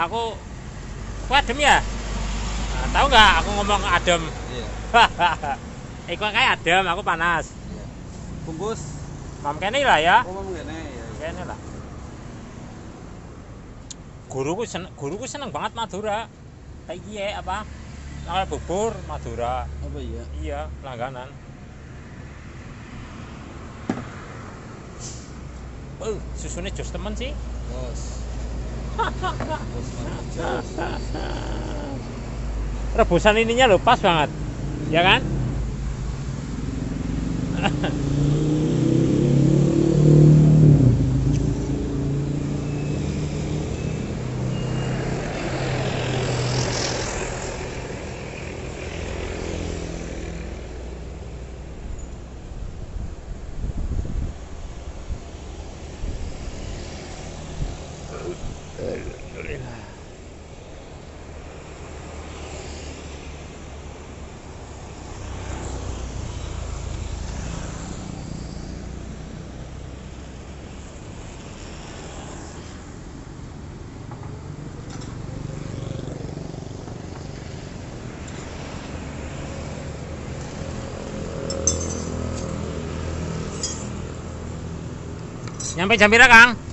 Aku Aku adem ya? Nah, tahu nggak aku ngomong adem? Iya. Iku kayak adem, aku panas. Iya. Bungkus. Mam kene lah ya. Oh, ngomong gini ya. Kene lah. Guruku seneng, guruku seneng banget Madura. Kayak iya apa? Kalau bubur Madura. Apa iya? Iya, langganan. Oh, susunya jos temen sih. Bos. Rebusan ininya lo pas banget. Ya kan? Nyampe jam berapa, Kang?